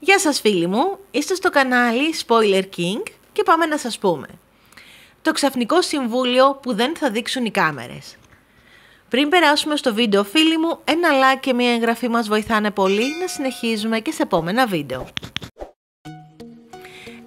Γεια σας φίλοι μου, είστε στο κανάλι Spoiler King και πάμε να σας πούμε. Το ξαφνικό συμβούλιο που δεν θα δείξουν οι κάμερες. Πριν περάσουμε στο βίντεο φίλοι μου, ένα like και μια εγγραφή μας βοηθάνε πολύ να συνεχίζουμε και σε επόμενα βίντεο.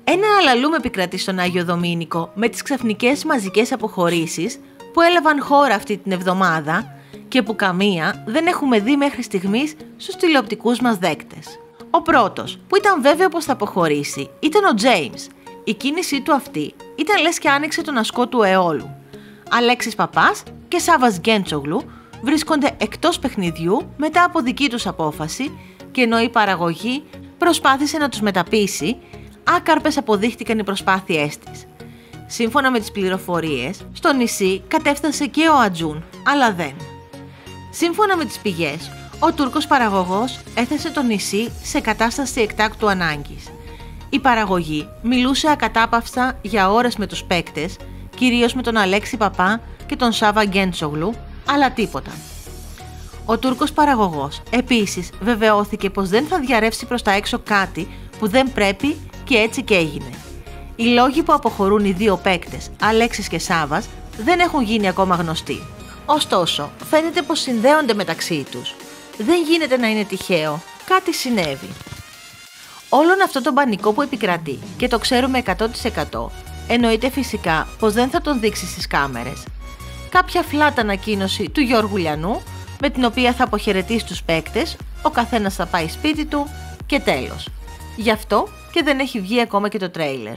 Ένα αλαλούμ επικρατεί στον Άγιο Δομήνικο με τις ξαφνικές μαζικές αποχωρήσεις που έλαβαν χώρα αυτή την εβδομάδα και που καμία δεν έχουμε δει μέχρι στιγμής στους τηλεοπτικούς μας δέκτες. Ο πρώτος, που ήταν βέβαιο πως θα αποχωρήσει, ήταν ο James. Η κίνησή του αυτή ήταν λες και άνοιξε τον ασκό του αιώλου. Αλέξης Παπάς και Σάβας Γκέντσογλου βρίσκονται εκτός παιχνιδιού μετά από δική τους απόφαση και ενώ η παραγωγή προσπάθησε να τους μεταπίσει, άκαρπες αποδείχτηκαν οι προσπάθειές της. Σύμφωνα με τις πληροφορίες, στο νησί κατέφτασε και ο Ατζούν, αλλά δεν. Σύμφωνα με τις πηγές, ο Τούρκος παραγωγός έθεσε το νησί σε κατάσταση εκτάκτου ανάγκης. Η παραγωγή μιλούσε ακατάπαυστα για ώρες με τους παίκτες, κυρίως με τον Αλέξη Παπά και τον Σάβα Γκέντσογλου, αλλά τίποτα. Ο Τούρκος παραγωγός επίσης βεβαιώθηκε πως δεν θα διαρρεύσει προς τα έξω κάτι που δεν πρέπει και έτσι και έγινε. Οι λόγοι που αποχωρούν οι δύο παίκτες, Αλέξης και Σάβας, δεν έχουν γίνει ακόμα γνωστοί. Ωστόσο, φαίνεται πως συνδέονται μεταξύ τους. Δεν γίνεται να είναι τυχαίο. Κάτι συνέβη. Όλον αυτό το πανικό που επικρατεί και το ξέρουμε 100% εννοείται φυσικά πως δεν θα τον δείξει στις κάμερες. Κάποια φλάτα ανακοίνωση του Γιώργου Λιανού με την οποία θα αποχαιρετήσει τους παίκτες, ο καθένας θα πάει σπίτι του και τέλος. Γι' αυτό και δεν έχει βγει ακόμα και το τρέιλερ.